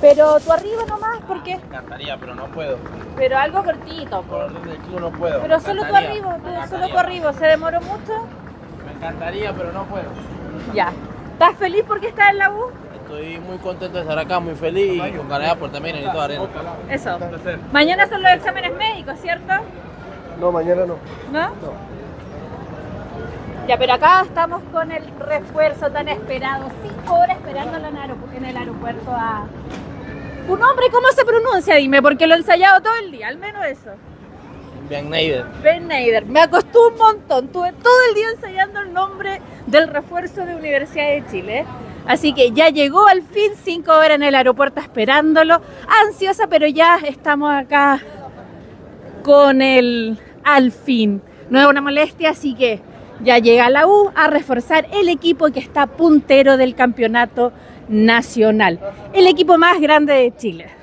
Pero tú arriba nomás, ¿por qué? Me encantaría, pero no puedo. Pero algo cortito, Por po. orden del club no puedo. Pero solo tú arriba, tú, solo tú arriba. ¿Se demoró mucho? Me encantaría, pero no puedo. Ya. ¿Estás feliz porque estás en la U? Estoy muy contento de estar acá, muy feliz y con ganas por también necesito arena. Eso. Mañana son los exámenes médicos, ¿cierto? No, mañana no. ¿No? Ya, pero acá estamos con el refuerzo tan esperado. Cinco horas esperándolo en, el aeropuerto a... ¿Tu nombre cómo se pronuncia? Dime, porque lo he ensayado todo el día, al menos eso. Bian Neider. Ben Neider. Me acostó un montón. Tuve todo el día ensayando el nombre del refuerzo de Universidad de Chile. Así que ya llegó al fin, cinco horas en el aeropuerto esperándolo. Ansiosa, pero ya estamos acá con el al fin. No es una molestia, así que ya llega la U a reforzar el equipo que está puntero del campeonato nacional. El equipo más grande de Chile.